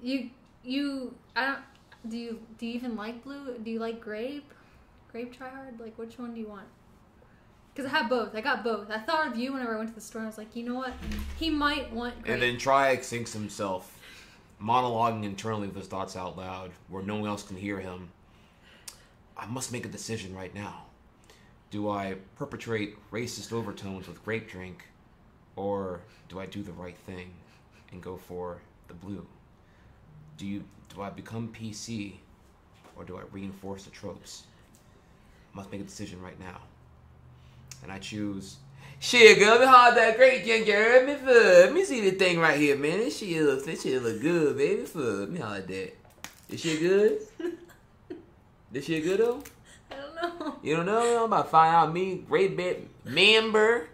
You you I don't do you do you even like blue? Do you like grape? Grape try hard? Like which one do you want? Because I have both. I got both. I thought of you whenever I went to the store. I was like, you know what? He might want grape. And then Trihex sinks himself, monologuing internally with his thoughts out loud, where no one else can hear him. I must make a decision right now. Do I perpetrate racist overtones with grape drink, or do I do the right thing and go for the blue? Do you do I become PC, or do I reinforce the tropes? I Must make a decision right now. And I choose. Shit, girl, me hold that great drink, girl. Let me, let me see the thing right here, man. This shit look, this shit look good, baby. Let me hold that. This shit good? this shit good though? I don't know. You don't know? I'm about to find out me, great bit member.